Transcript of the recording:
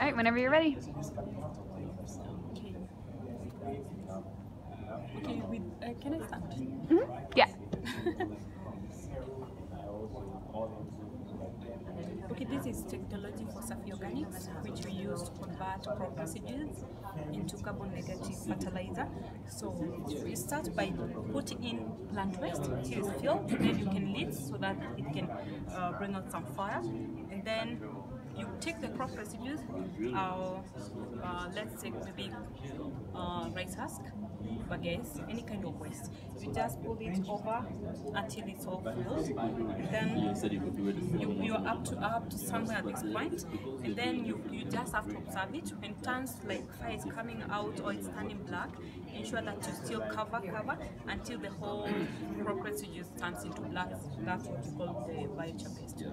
All right, whenever you're ready. Okay. With, uh, can I start? Mhm. Yeah. Okay, this is technology for Safi Organics, which we use to convert crop residues into carbon negative fertilizer. So we start by putting in plant waste till it's filled, then you can lid so that it can uh, bring out some fire, and then you take the crop residues, uh, uh, let's say maybe uh, rice husk, bagasse, any kind of waste. You just pull it over until it's all filled, then you, you are up to up to somewhere at this point, and then you, you just have to observe it. When it turns like fire is coming out or it's turning black, ensure that you still cover cover until the whole crop residue turns into black. That's what you call the biochar paste.